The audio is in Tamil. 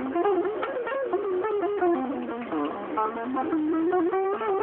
I'm going to Thank you.